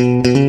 Mm-hmm.